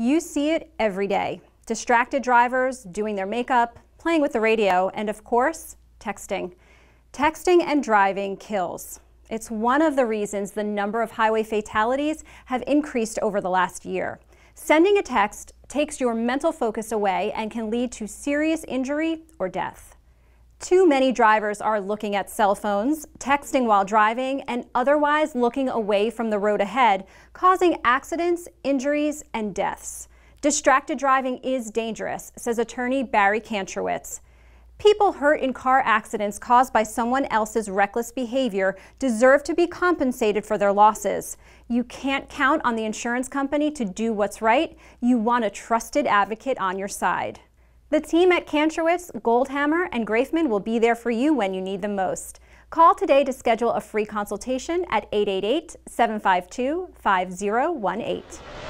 You see it every day. Distracted drivers, doing their makeup, playing with the radio, and of course, texting. Texting and driving kills. It's one of the reasons the number of highway fatalities have increased over the last year. Sending a text takes your mental focus away and can lead to serious injury or death. Too many drivers are looking at cell phones, texting while driving, and otherwise looking away from the road ahead, causing accidents, injuries, and deaths. Distracted driving is dangerous, says attorney Barry Kantrowitz. People hurt in car accidents caused by someone else's reckless behavior deserve to be compensated for their losses. You can't count on the insurance company to do what's right. You want a trusted advocate on your side. The team at Kantrowitz, Goldhammer, and Graifman will be there for you when you need them most. Call today to schedule a free consultation at 888 752 5018.